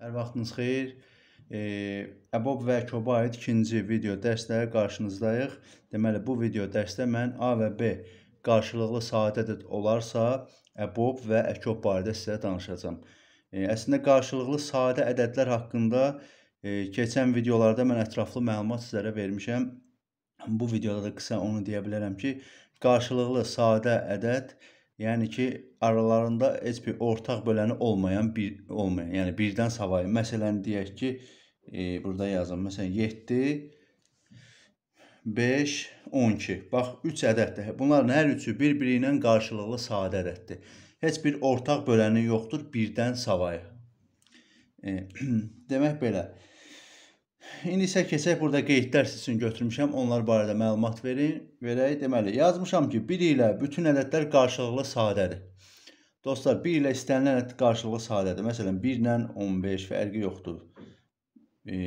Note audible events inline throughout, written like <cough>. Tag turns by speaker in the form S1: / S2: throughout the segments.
S1: Hər vaxtınız xeyir. Əbob və koba aid ikinci video dərslə qarşınızdayıq. Deməli, bu video dərsdə mən A və B qarşılıqlı sadə ədəd olarsa, əbob və əkob barədə sizə danışacağam. E, əslində, qarşılıqlı sadə ədədlər haqqında e, keçən videolarda mən ətraflı məlumat sizlərə vermişəm. Bu videoda da qısa onu deyə bilərəm ki, qarşılıqlı sadə ədəd Yəni ki, aralarında heç bir ortaq böləni olmayan bir olmayan, yəni birdən savayı. Məsələn deyək ki, e, burada yazım. Məsələn 7 5 12. Bax 3 ədəddir. Bunların hər üçü bir-biri ilə qarşılıqlı sadə ədəddir. Heç bir ortaq böləni yoxdur birdən savayı. E, <clears throat> demək belə. İndi isə keçək burada qeydlər üçün götürmüşəm. Onlar barədə məlumat verin, verək. Deməli, yazmışam ki, 1 ilə bütün ədədlər qarşılıqlı sadədir. Dostlar, 1 ilə istənilən ədəd qarşılıqlı sadədir. Məsələn, 1 ilə 15 fərqi yoxdur. E,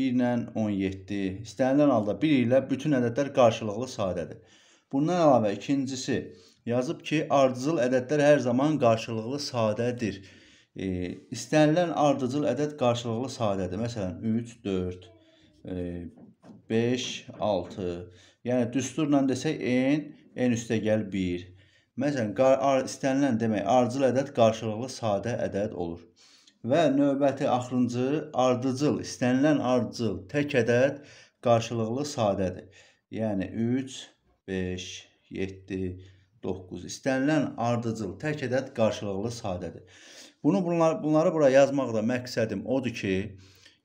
S1: 1 ilə 17. İstənilən halda 1 ilə bütün ədədlər qarşılıqlı sadədir. Bundan əlavə ikincisi yazıb ki, ardıcıl ədədlər hər zaman qarşılıqlı sadədir e, istənilən ardıcıl ədəd qarşılıqlı sadədir. Məsələn, 3, 4, e, 5, 6. Yəni düsturla desək n, n üstə gəl 1. Məsələn, istənilən demək ardıcıl ədəd qarşılıqlı sadə ədəd olur. Və növbəti axırıncı ardıcıl, istənilən ardıcıl tək ədəd qarşılıqlı sadədir. Yəni 3, 5, 7, 9. İstənilən ardıcıl tək ədəd qarşılıqlı sadədir. Bunu bunlar, bunları bura yazmaqda məqsədim odur ki,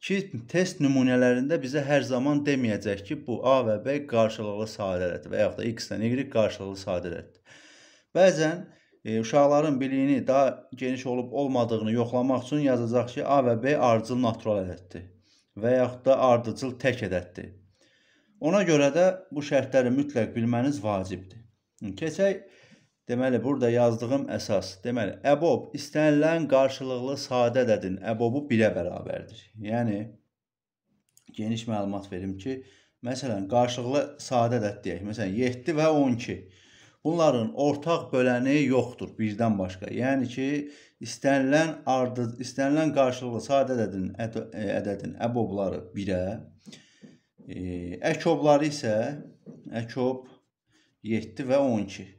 S1: ki test nümunələrində bizə hər zaman deməyəcək ki, bu A və B qarşılıqlı sadələrdir və yaxud da X-dən Y qarşılıqlı sadələrdir. Bəzən e, uşaqların biliyini daha geniş olub olmadığını yoxlamaq üçün yazacaq ki, A və B ardıcıl natural ədəddir və yaxud da ardıcıl tək ədəddir. Ona görə də bu şərtləri mütləq bilməniz vacibdir. Keçək Deməli, burada yazdığım əsas, deməli, əbob istənilən qarşılıqlı sadə ədədin əbobu 1-ə bərabərdir. Yəni, geniş məlumat verim ki, məsələn, qarşılıqlı sadə ədəd deyək, məsələn, 7 və 12. Bunların ortaq böləni yoxdur birdən başqa. Yəni ki, istənilən ardı, istənilən qarşılıqlı sadə ədədin əd ədədin əbobları 1-ə, e, əkobları isə əkob 7 və 12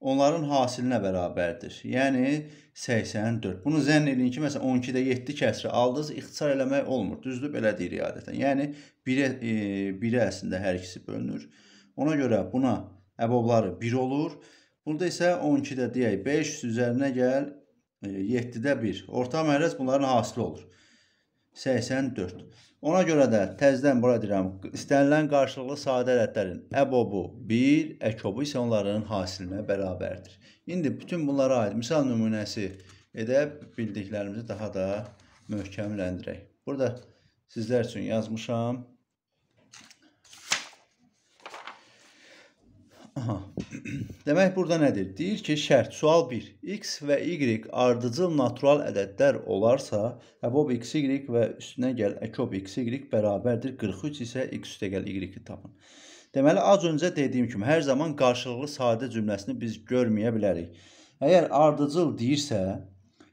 S1: onların hasilinə bərabərdir. Yəni 84. Bunu zənn edin ki, məsələn 12-də 7 kəsri aldınız, ixtisar eləmək olmur. Düzdür? Belə deyirik adətən. Yəni 1-ə e, 1-ə əslində hər ikisi bölünür. Ona görə buna əbobları 1 olur. Burada isə 12-də deyək 5 üzərinə gəl 7-də e, 1. Orta mərrəz bunların hasili olur. 84. Ona görə də təzədən bura deyirəm, istənilən qarşılıqlı sadə ədədlərin əbobu 1, əkobu isə onların hasilinə bərabərdir. İndi bütün bunlara aid misal nümunəsi edə bildiklərimizi daha da möhkəmləndirək. Burada sizlər üçün yazmışam. Aha. <clears throat> Demək burada nədir? Deyir ki, şərt sual 1. X və Y ardıcıl natural ədədlər olarsa, əbob x, y və üstünə gəl əkob x, y bərabərdir 43 isə x üstə gəl y-i tapın. Deməli, az öncə dediyim kimi, hər zaman qarşılıqlı sadə cümləsini biz görməyə bilərik. Əgər ardıcıl deyirsə,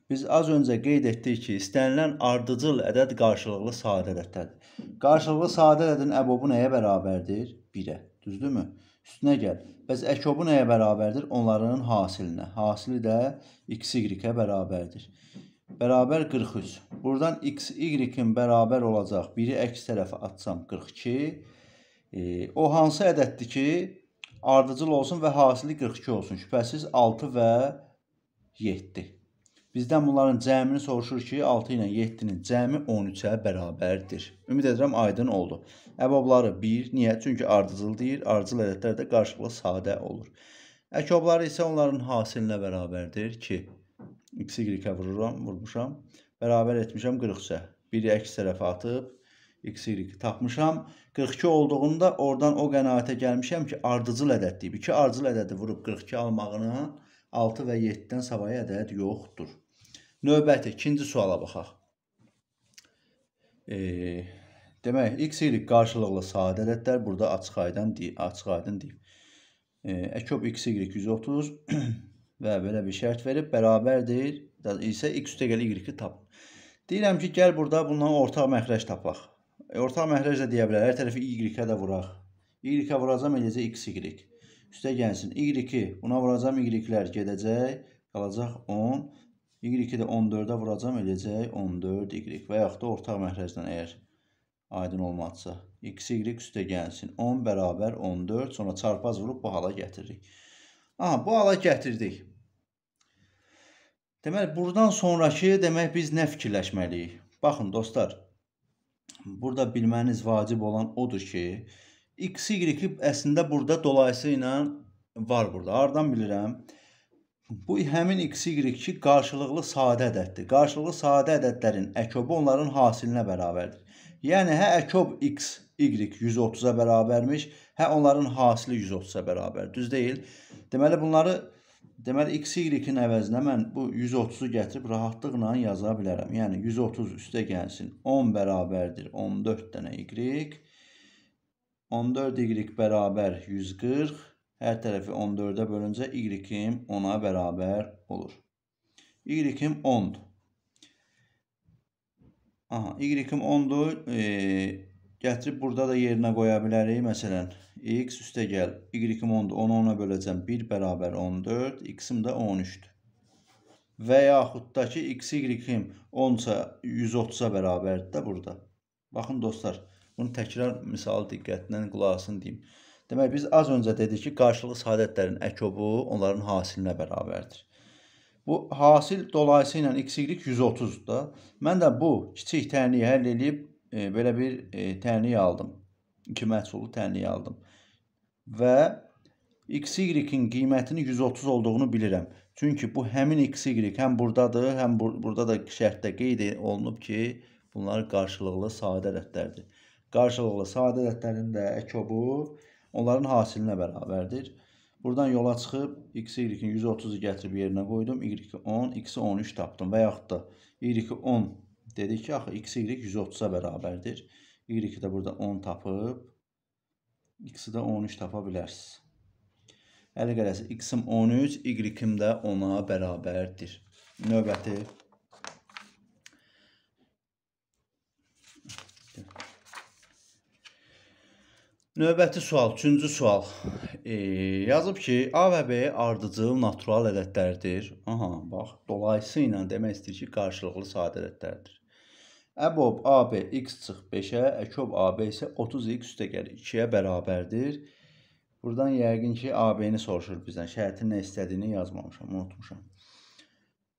S1: biz az öncə qeyd etdik ki, istənilən ardıcıl ədəd qarşılıqlı sadə ədədlərdir. Qarşılıqlı sadə ədədin əbobu nəyə bərabərdir? 1-ə. Düzdürmü? Üstünə gəl. Bəs əkobu nəyə bərabərdir? Onların hasilinə. Hasili də x, y-ə bərabərdir. Bərabər 43. Buradan x, y-in bərabər olacaq. Biri əks tərəfə atsam 42. E, o hansı ədəddir ki, ardıcıl olsun və hasili 42 olsun? Şübhəsiz 6 və 7. Bizdən bunların cəmini soruşur ki, 6 ilə 7-nin cəmi 13-ə bərabərdir. Ümid edirəm aydın oldu. Əbobları 1. Niyə? Çünki ardıcıl deyir. Ardıcıl ədədlər də qarşılıqlı sadə olur. Əkobları isə onların hasilinə bərabərdir ki, x, y-ə vururam, vurmuşam. Bərabər etmişəm 43-ə. Biri əks tərəfə atıb, x, y tapmışam. 42 olduğunda oradan o qənaətə gəlmişəm ki, ardıcıl ədəd deyib. 2 ardıcıl ədədi vurub 42 almağına 6 və 7-dən savayı ədəd yoxdur. Növbəti ikinci suala baxaq. E, demək, x, y qarşılıqlı sadə ədədlər burada açıq aydın deyil, açıq aydın deyil. E, əkob x, y 130, <clears throat> və belə bir şərt verib bərabərdir isə x üstə gəl y-i tap. Deyirəm ki, gəl burada bundan ortaq məxrəc tapaq. E, ortaq məxrəc də deyə bilər. Hər tərəfi y-ə də vuraq. Y-ə vuracam eləcək x y. Üstə gəlsin. Y2 buna vuracam y-lər gedəcək. Qalacaq 10. Y2 də 14-ə vuracam eləcək 14 y. Və yaxud da ortaq məxrəcdən əgər aydın olmazsa. X, Y üstə gəlsin. 10 bərabər 14. Sonra çarpaz vurub bu hala gətiririk. Aha, bu hala gətirdik. Deməli, buradan sonraki demək biz nə fikirləşməliyik? Baxın dostlar, burada bilməniz vacib olan odur ki, x, y əslində burada dolayısı ilə var burada. Hardan bilirəm? Bu həmin x, y ki, qarşılıqlı sadə ədəddir. Qarşılıqlı sadə ədədlərin əkobu onların hasilinə bərabərdir. Yəni, hə əkob x, y 130-a bərabərmiş, hə onların hasili 130-a bərabər. Düz deyil. Deməli, bunları Deməli, x, y-in əvəzinə mən bu 130-u gətirib rahatlıqla yaza bilərəm. Yəni, 130 üstə gəlsin. 10 bərabərdir 14 dənə y. 14 y bərabər 140. Hər tərəfi 14-ə bölüncə y-im 10-a bərabər olur. Y-im 10-dur. Aha, y-im 10-dur. E, Gətirib burada da yerinə qoya bilərik. Məsələn, x üstə gəl. Y-im 10-dur. Onu ona böləcəm. 1 bərabər 14. X-im də 13-dür. Və yaxud da ki, x, y-im 10-sa 130-a bərabərdir də burada. Baxın dostlar, bunu təkrar misal diqqətindən qulaq asın deyim. Demək, biz az öncə dedik ki, qarşılıqlı sadətlərin əkobu onların hasilinə bərabərdir. Bu hasil dolayısı ilə x, y 130-dur da. Mən də bu kiçik tənliyi həll edib e, belə bir e, tənlik aldım. İki məhsullu tənlik aldım. Və XY-in qiymətinin 130 olduğunu bilirəm. Çünki bu həmin XY həm buradadır, həm bur burada da şərtdə qeyd olunub ki, bunlar qarşılıqlı sadə ədədlərdir. Qarşılıqlı sadə ədədlərin də əkobu onların hasilinə bərabərdir. Buradan yola çıxıb XY-in 130-u gətirib yerinə qoydum. Y-i 10, X-i 13 tapdım və yaxud da Y-i 10 Dedik ki, axı x, y 130-a bərabərdir. Y də burada 10 tapıb, x-i də 13 tapa bilərsiniz. Əli qələsi x-im 13, y-im də 10-a bərabərdir. Növbəti Növbəti sual, üçüncü sual. E, yazıb ki, A və B ardıcıl natural ədədlərdir. Aha, bax, dolayısı ilə demək istəyir ki, qarşılıqlı sadə ədədlərdir. Əbob AB x çıx 5-ə, əkob AB isə 30x üstə gəlir 2-yə bərabərdir. Buradan yəqin ki, AB-ni soruşur bizdən. Şərtin nə istədiyini yazmamışam, unutmuşam.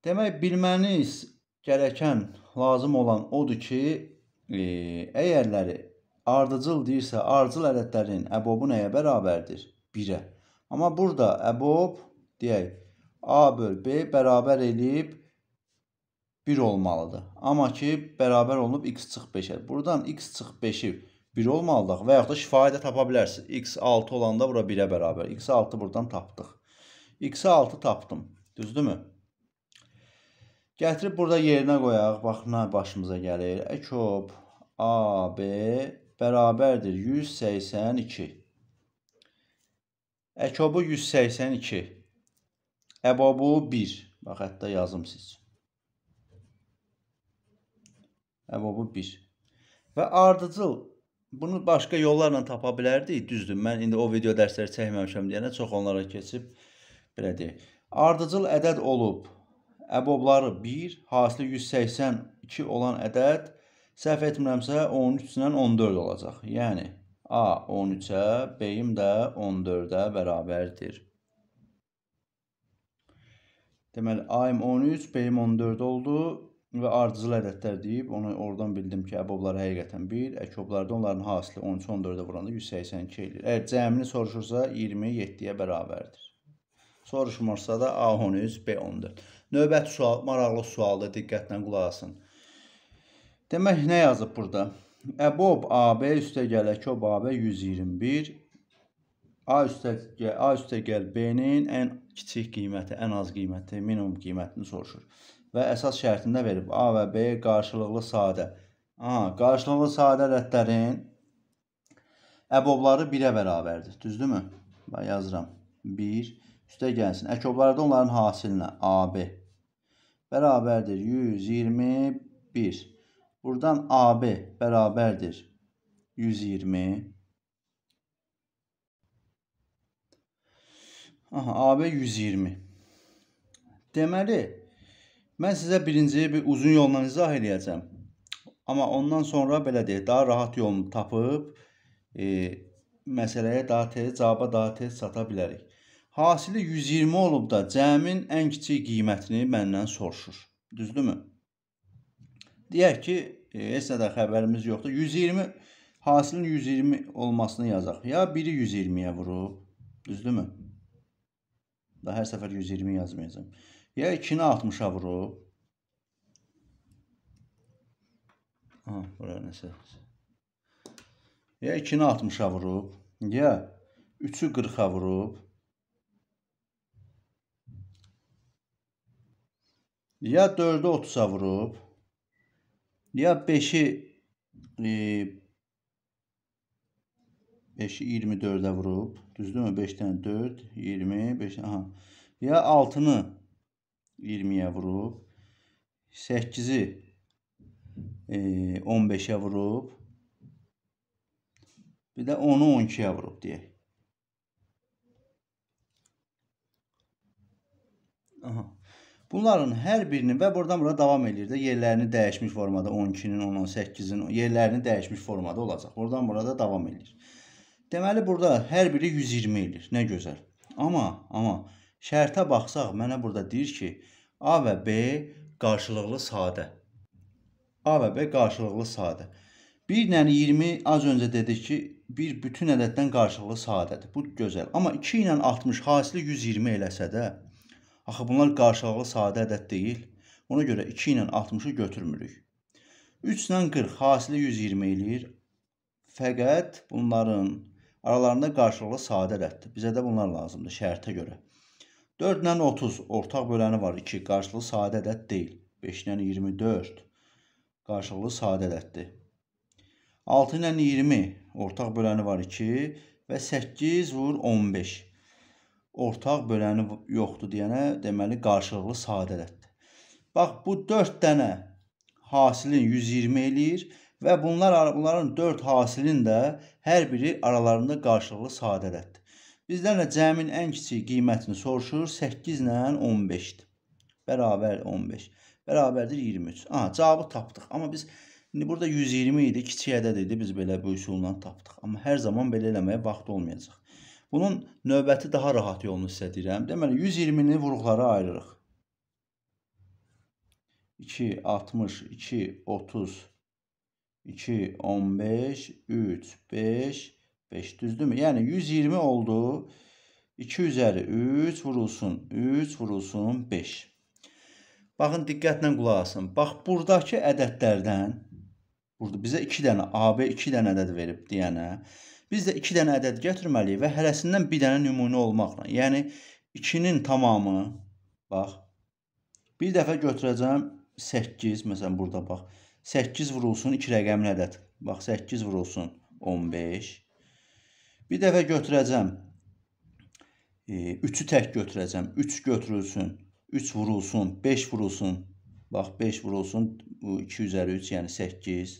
S1: Demək, bilməniz gərəkən, lazım olan odur ki, e, əgərləri ardıcıl deyirsə, ardıcıl ədədlərin əbobu nəyə bərabərdir? 1-ə. Amma burada əbob deyək A böl B bərabər eləyib 1 olmalıdır. Amma ki, bərabər olunub x çıx 5-ə. Buradan x çıx 5-i 1 olmalıdır və yaxud da şifahi də tapa bilərsiniz. x 6 olanda bura 1-ə bərabər. x 6 buradan tapdıq. x 6 tapdım. Düzdürmü? Gətirib burada yerinə qoyaq. Bax, nə başımıza gəlir. Əkob AB bərabərdir 182. Əkobu 182. Əbobu 1. Bax, hətta yazım siz. Əbobu 1. Və ardıcıl bunu başqa yollarla tapa bilərdik. Düzdür, mən indi o video dərsləri çəkməmişəm deyənə çox onlara keçib belə deyək. Ardıcıl ədəd olub. Əbobları 1, hasili 182 olan ədəd Səhv etmirəmsə 13 ilə 14 olacaq. Yəni A 13-ə, B-im də 14-ə bərabərdir. Deməli A-im 13, B-im 14 oldu və ardıcıl ədədlər deyib onu oradan bildim ki, əboblar həqiqətən 1, əkoblarda onların hasili 13 14-ə vuranda 182 eləyir. Əgər cəmini soruşursa 27-yə bərabərdir. Soruşmursa da A13, B14. Növbəti sual maraqlı sualdır, diqqətlə qulaq asın. Demək, nə yazıb burada? Əbob AB üstə gəl əkob AB 121. A üstə, A üstə gəl B-nin ən kiçik qiyməti, ən az qiyməti, minimum qiymətini soruşur. Və əsas şərtində verib A və B qarşılıqlı sadə. Aha, qarşılıqlı sadə ədədlərin əbobları 1-ə bərabərdir. Düzdürmü? Bax yazıram. 1 Üstə gəlsin. Əkoblarda onların hasilinə AB bərabərdir 121. Buradan AB bərabərdir 120. Aha, AB 120. Deməli, mən sizə birinci bir uzun yolla izah eləyəcəm. Amma ondan sonra belə deyək, daha rahat yolunu tapıb e, məsələyə daha tez, cavaba daha tez çata bilərik. Hasili 120 olub da cəmin ən kiçik qiymətini məndən soruşur. Düzdürmü? Deyək ki, e, heç nədən xəbərimiz yoxdur. 120 hasilin 120 olmasını yazaq. Ya biri 120-yə vurub, düzdürmü? Da hər səfər 120 yazmayacağam. Ya 2-ni 60-a vurub. Aha, bura nəsə. Ya 2-ni 60-a vurub, ya 3-ü 40-a vurub. Ya 4-ü 30-a vurub, ya 5-i e, 5'i 24'e vurup düzdürmü? 5'ten 4 20 5 aha. Ya 6'nı 20'ye vurup 8'i e, 15'e vurup bir de 10'u 12'ye vurup diye. Aha. Bunların hər birini və buradan bura davam edir də yerlərini dəyişmiş formada 12-nin, 10-un, 8-in yerlərini dəyişmiş formada olacaq. Buradan burada davam edir. Deməli burada hər biri 120 edir. Nə gözəl. Amma, amma şərtə baxsaq mənə burada deyir ki, A və B qarşılıqlı sadə. A və B qarşılıqlı sadə. 1 ilə 20 az öncə dedik ki, bir bütün ədəddən qarşılıqlı sadədir. Bu gözəl. Amma 2 ilə 60 hasili 120 eləsə də, axı bunlar qarşılıqlı sadə ədəd deyil. Ona görə 2 ilə 60-ı götürmürük. 3 ilə 40 hasili 120 eləyir. Fəqət bunların Aralarında qarşılıqlı sadə ədəddir. Bizə də bunlar lazımdır şərtə görə. 4 ilə 30 ortaq böləni var 2. Qarşılıqlı sadə ədəd deyil. 5 ilə 24 qarşılıqlı sadə ədəddir. 6 ilə 20 ortaq böləni var 2 və 8 vur 15. Ortaq böləni yoxdur deyənə deməli qarşılıqlı sadə ədəddir. Bax bu 4 dənə hasilin 120 eləyir və bunlar bunların 4 hasilin də hər biri aralarında qarşılıqlı sadələtdir. Bizdən də cəmin ən kiçik qiymətini soruşur. 8 ilə 15-dir. Bərabər 15. Bərabərdir 23. Aha, cavabı tapdıq. Amma biz indi burada 120 idi, kiçik ədəd idi. Biz belə bu üsulla tapdıq. Amma hər zaman belə eləməyə vaxt olmayacaq. Bunun növbəti daha rahat yolunu sizə deyirəm. Deməli 120-ni vuruqlara ayırırıq. 2, 60, 2, 30, 2, 15, 3, 5, 5 düzdürmü? Yəni 120 oldu. 2 üzəri 3 vurulsun, 3 vurulsun 5. Baxın diqqətlə qulaq asın. Bax buradakı ədədlərdən burada bizə 2 dənə AB 2 dənə ədəd verib deyənə biz də 2 dənə ədəd gətirməliyik və hərəsindən bir dənə nümunə olmaqla. Yəni 2-nin tamamı bax bir dəfə götürəcəm 8 məsələn burada bax 8 vurulsun 2 rəqəmli ədəd. Bax 8 vurulsun 15. Bir dəfə götürəcəm. 3-ü e, tək götürəcəm. 3 götürülsün. 3 vurulsun. 5 vurulsun. Bax 5 vurulsun. Bu 2 üzəri 3 yəni 8.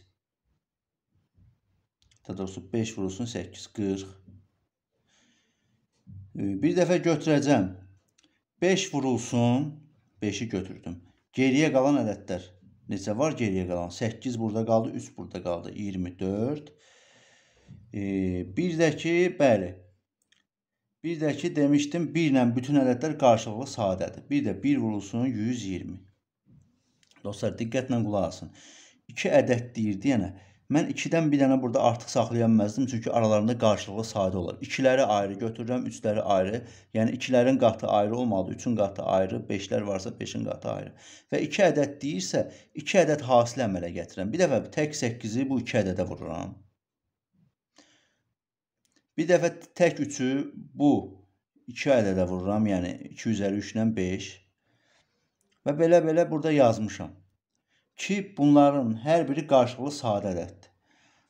S1: Daha doğrusu 5 vurulsun 8 40. E, bir dəfə götürəcəm. 5 vurulsun. 5-i götürdüm. Geriyə qalan ədədlər neçə var geriyə qalan? 8 burada qaldı, 3 burada qaldı. 24. E, bir də ki, bəli. Bir də ki, demişdim, 1 ilə bütün ədədlər qarşılıqlı sadədir. Bir də 1 vurulsun 120. Dostlar, diqqətlə qulaq asın. 2 ədəd deyirdi, yəni Mən 2-dən bir dənə burada artıq saxlaya bilməzdim, çünki aralarında qarşılıqlı sadə olar. 2-ləri ayrı götürürəm, 3-ləri ayrı. Yəni 2-lərin qatı ayrı olmalı, 3-ün qatı ayrı, 5-lər varsa 5-in qatı ayrı. Və 2 ədəd deyirsə, 2 ədəd hasilə əmələ gətirirəm. Bir dəfə tək 8-i bu 2 ədədə vururam. Bir dəfə tək 3-ü bu 2 ədədə vururam, yəni 2 üzəri 3 ilə 5. Və belə-belə burada yazmışam ki, bunların hər biri qarşılıqlı sadə ədəddir.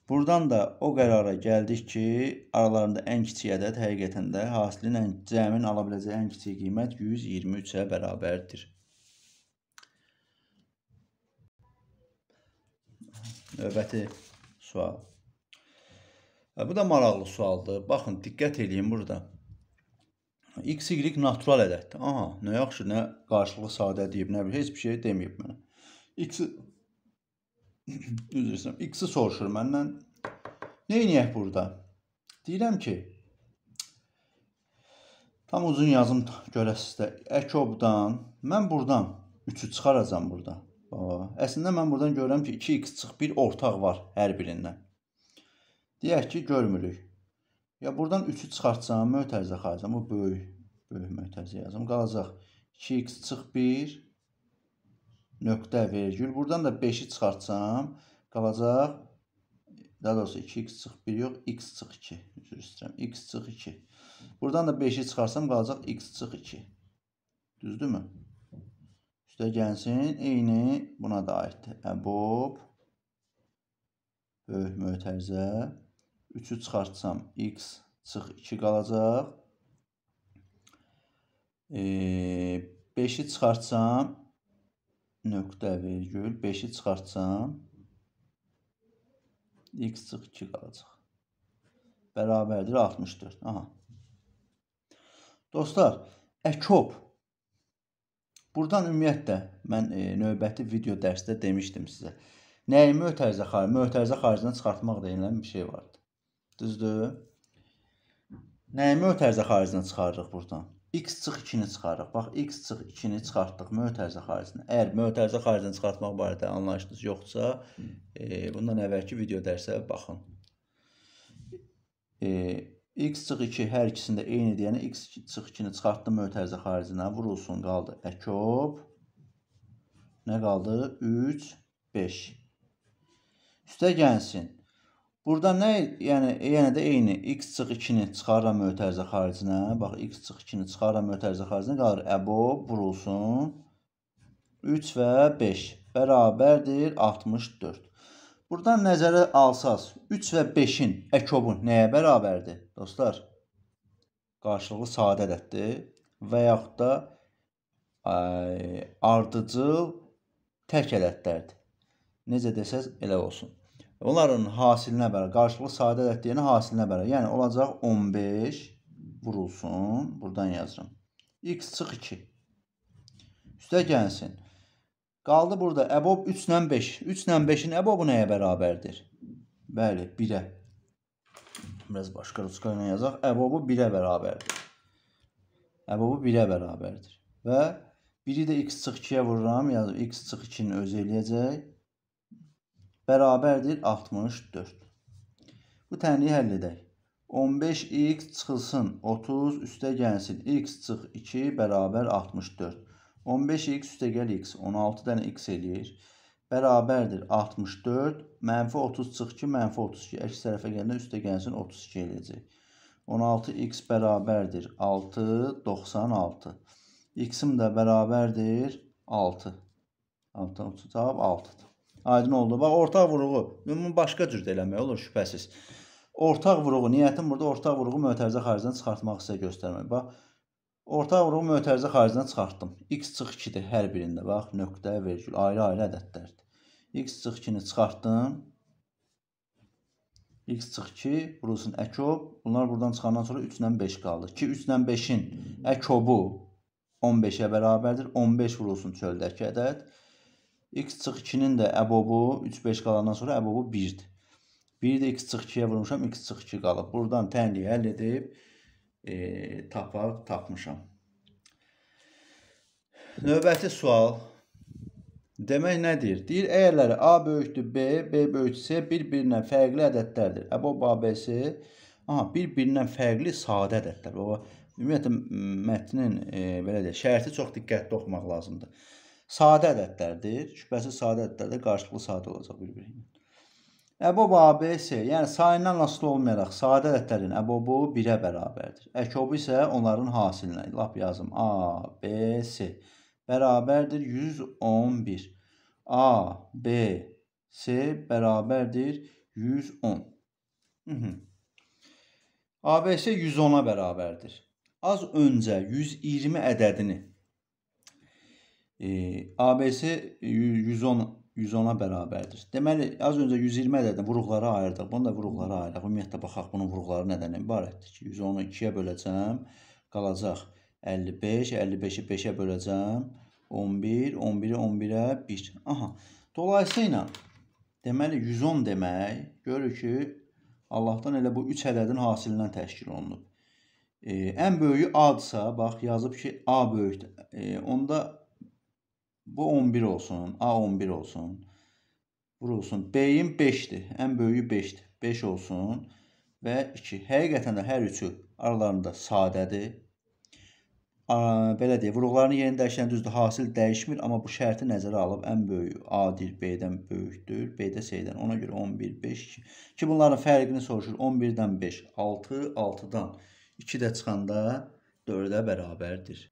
S1: Buradan da o qərara gəldik ki, aralarında ən kiçik ədəd həqiqətən də hasilin ən cəmin ala biləcəyi ən kiçik qiymət 123-ə bərabərdir. Növbəti sual. Bu da maraqlı sualdır. Baxın, diqqət eləyin burada. X, Y natural ədəddir. Aha, nə yaxşı, nə qarşılıqlı sadə deyib, nə bir heç bir şey deməyib mənə. X-i <clears throat> üzr istəyirəm. X-i soruşur məndən. Nə edək burada? Deyirəm ki, tam uzun yazım görəsiz də. Əkobdan mən burdan 3-ü çıxaracam burada. Əslində mən buradan görürəm ki, 2x çıx 1 ortaq var hər birindən. Deyək ki, görmürük. Ya buradan 3-ü çıxartsam, mötərizə xaricəm, bu böyük, böyük mötərizə yazım. Qalacaq 2x çıx 1 nöqtə vergül. Buradan da 5-i çıxartsam, qalacaq daha doğrusu 2x çıx 1 yox, x çıx 2. Üzr istəyirəm. x çıx 2. Buradan da 5-i çıxarsam qalacaq x çıx 2. Düzdürmü? Üstə gəlsin, eyni buna da aiddir. Əbob böyük mötərizə 3-ü çıxartsam x çıx 2 qalacaq. E, 5-i çıxartsam nöqtə vergül 5-i çıxartsam x çıx 2 qalacaq. Bərabərdir 64. Aha. Dostlar, əkob Buradan ümumiyyətlə mən e, növbəti video dərsdə demişdim sizə. Nəyi mötərizə xarici, mötərizə xaricindən çıxartmaq deyilən bir şey vardı. Düzdür? Nəyi mötərizə xaricindən çıxarırıq buradan? X çıx 2-ni çıxarırıq. Bax, x çıx 2-ni çıxartdıq mötərizə xaricindən. Əgər mötərizə xaricindən çıxartmaq barədə anlayışınız yoxdursa, e, bundan əvvəlki video dərsə baxın. E, x çıx 2 hər ikisində eyni deyəni x çıx 2-ni çıxartdım mötərizə xaricinə, vurulsun, qaldı əkob. Nə qaldı? 3, 5. Üstə gəlsin. Burada nə, yəni yenə də eyni x çıx 2-ni çıxarıram mötərizə xaricinə. Bax x çıx 2-ni çıxarıram mötərizə xaricinə qalır əbo vurulsun. 3 və 5 bərabərdir 64. Buradan nəzərə alsaz 3 və 5-in əkobun nəyə bərabərdir? Dostlar, qarşılıqlı sadə ədəddir və yaxud da ə, ardıcıl tək ədədlərdir. Necə desəz elə olsun. Onların hasilinə bərabər, qarşılıqlı sadə ədəd deyəni hasilinə bərabər. Yəni olacaq 15 vurulsun. Buradan yazıram. X çıx 2. Üstə gəlsin. Qaldı burada əbob 3 ilə 5. 3 ilə 5-in əbobu nəyə bərabərdir? Bəli, 1-ə. Biraz başqa ruska ilə yazaq. Əbobu 1-ə bərabərdir. Əbobu 1-ə bərabərdir. Və 1-i də x çıx 2-yə vururam. Yazıb x çıx 2-nin özü eləyəcək bərabərdir 64. Bu tənliyi həll edək. 15x çıxılsın 30 üstə gəlsin x çıx 2 bərabər 64. 15x üstə gəl x 16 dənə x eləyir. Bərabərdir 64 mənfi 30 çıx 2 mənfi 32 əks tərəfə gələndə üstə gəlsin 32 eləyəcək. 16x bərabərdir 6 96. X-im də bərabərdir 6. 6 cavab 6-dır. Aydın oldu. Bax, ortaq vuruğu bunu başqa cür də eləmək olur şübhəsiz. Ortaq vuruğu, niyyətim burada ortaq vuruğu mötərizə xaricdən çıxartmaq sizə göstərmək. Bax, ortaq vuruğu mötərizə xaricdən çıxartdım. X çıx 2-dir hər birində. Bax, nöqtə, vergül, ayrı-ayrı ədədlərdir. X çıx 2-ni çıxartdım. X çıx 2 vurulsun əkob. Bunlar buradan çıxandan sonra 3 ilə 5 qaldı. Ki 3 ilə 5-in əkobu 15-ə bərabərdir. 15 vurulsun çöldəki ədəd x çıx 2-nin də əbobu 3-5 qalandan sonra əbobu 1-dir. 1-i də x çıx 2-yə vurmuşam, x çıx 2 qalıb. Buradan tənliyi həll edib e, tapaq, tapmışam. Növbəti sual demək nədir? Deyir, əyərləri A böyükdür B, B böyükdür C bir-birindən fərqli ədədlərdir. Əbob ABC aha, bir-birindən fərqli sadə ədədlər. Baba, ümumiyyətlə mətnin e, belə deyək, şərti çox diqqətli oxumaq lazımdır. Sadə ədədlərdir. Şübhəsiz sadə ədədlərdə qarşılıqlı sadə olacaq bir-biri ilə. Əbob ABC, yəni sayından asılı olmayaraq sadə ədədlərin əbobu 1-ə bərabərdir. Əkobu isə onların hasilinə, lap yazım, A, B, C bərabərdir 111. A, B, C bərabərdir 110. Hı -hı. ABS 110-a bərabərdir. Az öncə 120 ədədini e, ABS 110 110-a bərabərdir. Deməli, az öncə 120 ədədini vuruqlara ayırdıq. Bunu da vuruqlara ayıraq. Ümumiyyətlə baxaq bunun vuruqları nədən ibarətdir ki, 110-u 2-yə böləcəm, qalacaq 55, 55-i 5-ə böləcəm, 11, 11-i 11-ə 1. Aha. Dolayısıyla deməli 110 demək, görür ki, Allahdan elə bu 3 ədədin hasilindən təşkil olunub. E, ən böyüyü A-dırsa, bax yazıb ki, A böyükdür. E, onda bu 11 olsun, A 11 olsun. Vurulsun. B-in 5-dir. Ən böyüyü 5-dir. 5 olsun və 2. Həqiqətən də hər üçü aralarında sadədir belə deyək, vuruqların yerini dəyişən düzdür, hasil dəyişmir, amma bu şərti nəzərə alıb ən böyük A-dir B-dən böyükdür, B-də C-dən. Ona görə 11, 5, 2. Ki bunların fərqini soruşur. 11-dən 5, 6, 6-dan 2 də çıxanda 4-ə bərabərdir.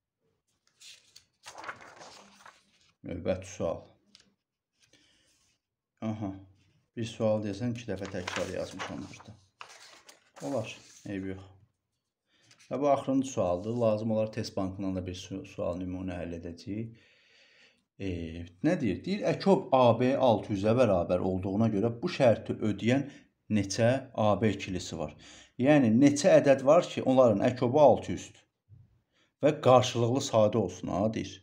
S1: Növbəti sual. Aha. Bir sual desən 2 dəfə təkrar yazmışam burada. Olar, eyb yox. Və bu axırıncı sualdır. Lazım olar test bankından da bir sual nümunə həll edəcəyik. E, nə deyir? Deyir, əkob AB 600-ə bərabər olduğuna görə bu şərti ödəyən neçə AB ikilisi var? Yəni, neçə ədəd var ki, onların əkobu 600-dür və qarşılıqlı sadə olsun, ha, deyir.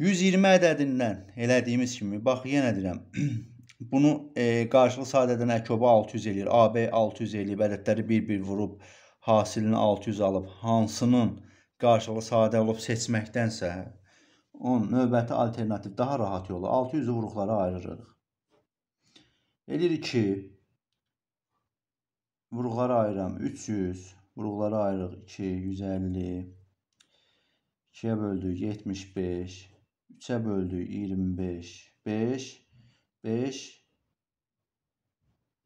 S1: 120 ədədindən elədiyimiz kimi, bax, yenə deyirəm, <clears throat> bunu e, qarşılıqlı sadədən əkobu 600 eləyir, AB 600 eləyib, ədədləri bir-bir vurub, hasilini 600 alıb hansının qarşılığı sadə olub seçməkdənsə, onun növbəti alternativ daha rahat yolu 600-ü vuruqlara ayırırıq. Elirik ki, vuruqlara ayıram 300, vuruqlara ayırıq 2, 150, 2-yə böldük 75, 3-ə böldük 25, 5, 5,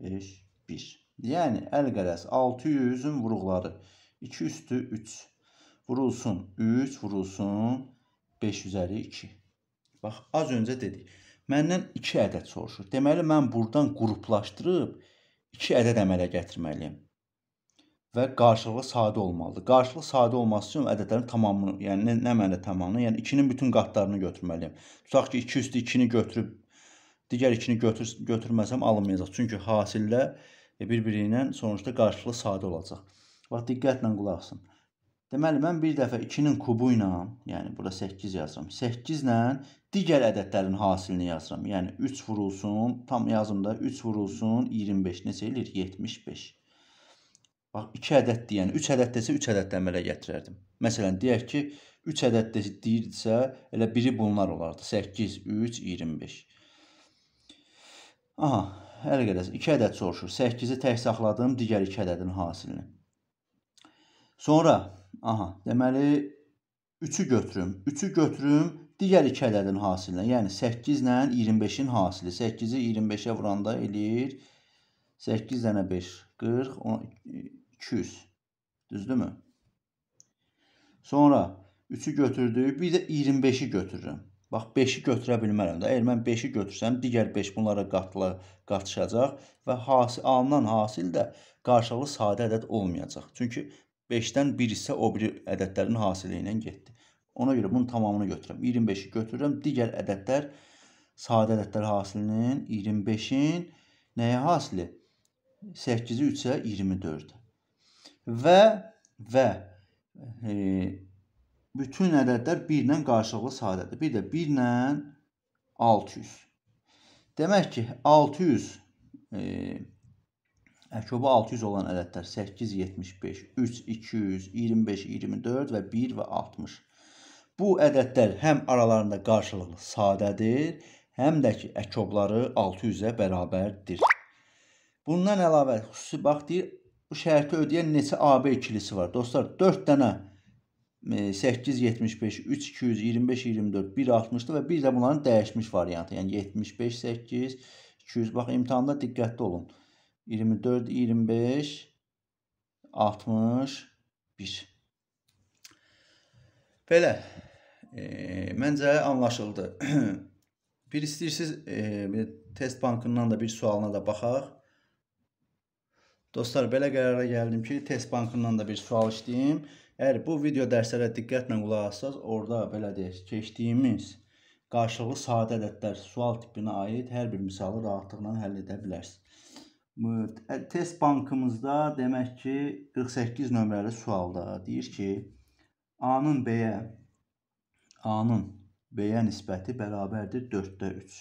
S1: 5, 1. Yəni əl-qərəz 600-ün vuruqları 2 üstü 3 vurulsun 3 vurulsun 5 üzəri 2. Bax az öncə dedik. Məndən 2 ədəd soruşur. Deməli mən burdan qruplaşdırıb 2 ədəd əmələ gətirməliyəm. Və qarşılığı sadə olmalıdır. Qarşılığı sadə olması üçün ədədlərin tamamını, yəni nə, nə mənada tamamını, yəni 2-nin bütün qatlarını götürməliyəm. Tutaq ki, 2 üstü 2-ni götürüb digər 2-ni götür götürməsəm alınmayacaq. Çünki hasildə bir-biri ilə sonuçda qarşılıqlı sadə olacaq. Bax diqqətlə qulaq asın. Deməli mən bir dəfə 2-nin kubu ilə, yəni bura 8 yazıram. 8 ilə digər ədədlərin hasilini yazıram. Yəni 3 vurulsun, tam yazımda 3 vurulsun 25 neçə eləyir? 75. Bax 2 ədəd deyən, 3 ədəd desə 3 ədəd əmələ gətirərdim. Məsələn, deyək ki, 3 ədəd deyirdisə, elə biri bunlar olardı. 8, 3, 25. Aha, Hələ qədəs 2 ədəd soruşur. 8-i tək saxladım, digər 2 ədədin hasilini. Sonra, aha, deməli 3-ü götürüm. 3-ü götürüm digər 2 ədədin hasilinə. Yəni 8 ilə 25-in hasili. 8-i 25-ə vuranda eləyir 8 dənə 5, 40, 200. Düzdürmü? Sonra 3-ü götürdük, bir də 25-i götürürəm. Bax 5-i götürə bilmərəm də. Əgər mən 5-i götürsəm, digər 5 bunlara qatla qatışacaq və hasil alınan hasil də qarşılıqlı sadə ədəd olmayacaq. Çünki 5-dən bir hissə o biri ədədlərin hasili ilə getdi. Ona görə bunun tamamını götürürəm. 25-i götürürəm. Digər ədədlər sadə ədədlər hasilinin 25-in nəyə hasili? 8-i 3-ə 24. Və və e, bütün ədədlər 1 ilə qarşılıqlı sadədir. Bir də 1 ilə 600. Demək ki, 600 e, əkobu 600 olan ədədlər 8, 75, 3, 200, 25, 24 və 1 və 60. Bu ədədlər həm aralarında qarşılıqlı sadədir, həm də ki, əkobları 600-ə bərabərdir. Bundan əlavə xüsusi bax deyir, bu şərti ödəyən neçə AB ikilisi var? Dostlar, 4 dənə 8, 75, 3, 225, 24, 1, 60-dır və bir də bunların dəyişmiş variantı. Yəni 75, 8, 200. Bax, imtihanda diqqətli olun. 24, 25, 61. Belə. E, məncə anlaşıldı. <clears throat> Bir istəyirsiniz e, test bankından da bir sualına da baxaq. Dostlar, belə qərara gəldim ki, test bankından da bir sual işləyim. Əgər bu video dərslərə diqqətlə qulaq assaz, orada belə deyək, keçdiyimiz qarşılıqlı sadə ədədlər sual tipinə aid hər bir misalı rahatlıqla həll edə bilərsiniz. Test bankımızda demək ki, 48 nömrəli sualda deyir ki, A-nın B-yə A-nın B-yə nisbəti bərabərdir 4-də 3.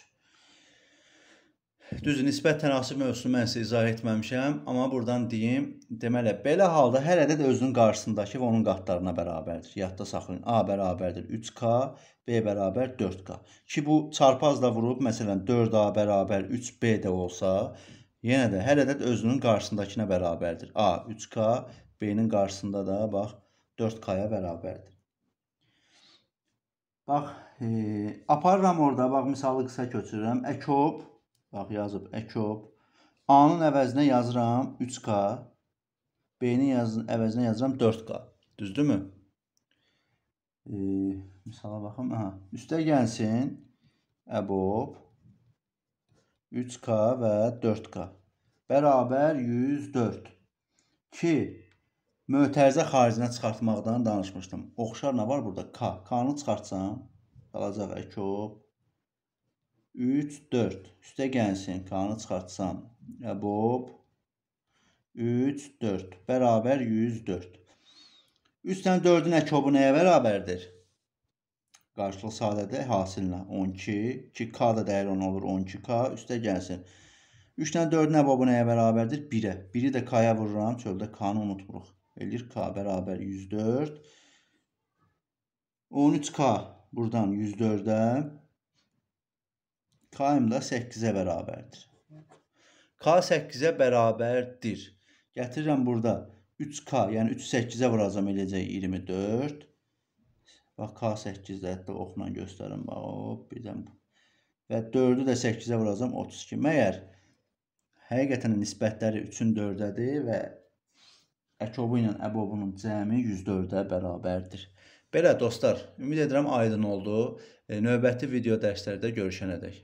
S1: Düzdür, nisbət tənasib mövzusunu mən sizə izah etməmişəm, amma buradan deyim, deməli, belə halda hər ədəd özünün qarşısındakı və onun qatlarına bərabərdir. Yadda saxlayın, A bərabərdir 3K, B bərabər 4K. Ki, bu çarpazla vurub, məsələn, 4A bərabər 3B də olsa, yenə də hər ədəd özünün qarşısındakına bərabərdir. A 3K, B-nin qarşısında da, bax, 4K-ya bərabərdir. Bax, e, aparıram orada, bax, misalı qısa köçürürəm. Əkob, Bax yazıb əkob. A-nın əvəzinə yazıram 3K. B-nin əvəzinə yazıram 4K. Düzdürmü? E, misala baxım. Aha. Üstə gəlsin əbob 3K və 4K. Bərabər 104. Ki, mötərizə xaricinə çıxartmaqdan danışmışdım. Oxşar nə var burada? K. K-nı çıxartsam, qalacaq əkob 3, 4. Üstə gəlsin. K-nı çıxartsam. Əbob 3, 4. Bərabər 104. 3-dən 4-ün əkobu nəyə bərabərdir? Qarşılıq sadədə hasilinə 12. 2K da dəyər 10 olur. 12K. Üstə gəlsin. 3-dən 4-ün əbobu nəyə bərabərdir? 1-ə. 1-i də K-ya vururam. Çöldə K-nı unutmuruq. Eləyir K bərabər 104. 13K buradan 104-ə Km da 8-ə bərabərdir. K 8-ə bərabərdir. Gətirirəm burada 3K, yəni 3 8-ə vuracam eləyəcək 24. Bax K 8-də hətta oxla göstərim. Bax, hop, birdən. Və 4-ü də 8-ə vuracam 32. Məyər həqiqətən nisbətləri 3-ün 4-dədir və əkobu ilə əbobunun cəmi 104-ə bərabərdir. Belə dostlar, ümid edirəm aydın oldu. Növbəti video dərslərdə görüşənədək.